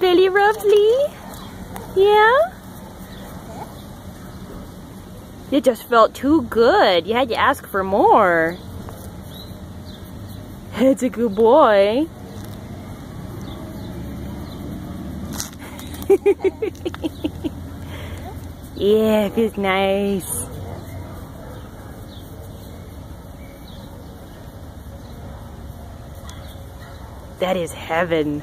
belly rubbed, Lee? Yeah? It just felt too good. You had to ask for more. It's a good boy. yeah, it feels nice. That is heaven.